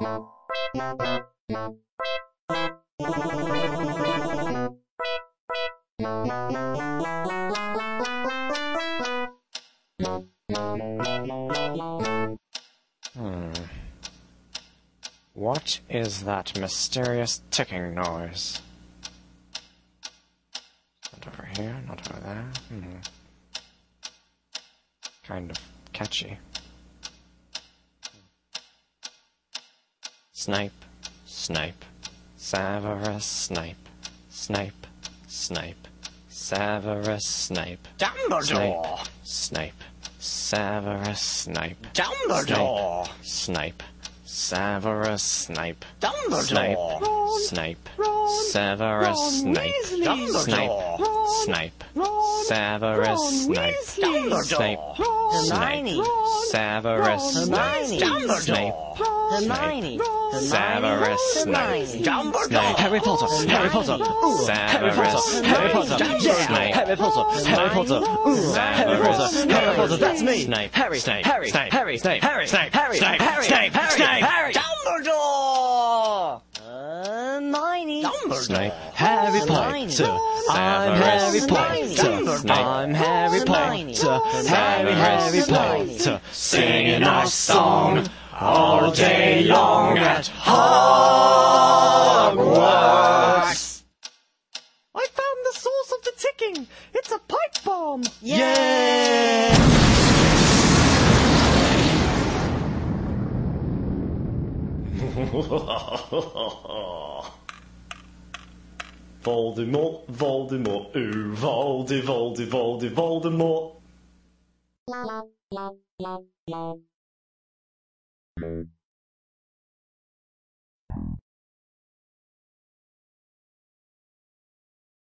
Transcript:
Hmm. What is that mysterious ticking noise? Not over here, not over there. Hmm. Kind of catchy. Snape, Snape, Severus Snape, Snape, Snape, Severus Snape, Dumbledore! Snape, Severus Snape, Dumbledore! Snape, Severus Snape, Dumbledore! Snape, Ron, Severus Ron Snape, Weasley. Snape, Dumbledore! Snape, Ron, Severus Ron Snape, Weasley. Snape, Ron, Snape, Ron, Severus Ron Snape, Weasley. Snape, Dumbledore! Hermione. Severus Snape, Dumbledore! Harry Potter, Harry Potter, ooh, Harry Severus Potter, Harry Potter, yeah, Snape. Harry Potter, Harry Potter, ooh, Harry Potter, Harry Potter, that's me, Snape, Harry, Snape, Harry, Snape, Harry, Snape, Harry, Snape, Harry, Snape, Harry, Snape, Harry, Snape. Harry, Dumbledore! Hermione. Dumbledore! Snape, Harry Hermione. Potter, I'm Harry Hermione. Potter, I'm Harry Hermione. Potter, Harry, Harry Potter, singing our song all day long at Hogwarts. I found the source of the ticking. It's a pipe bomb. Yeah. Voldemort, Voldemort, ooh, Voldy, Voldy, Voldy, Voldemort.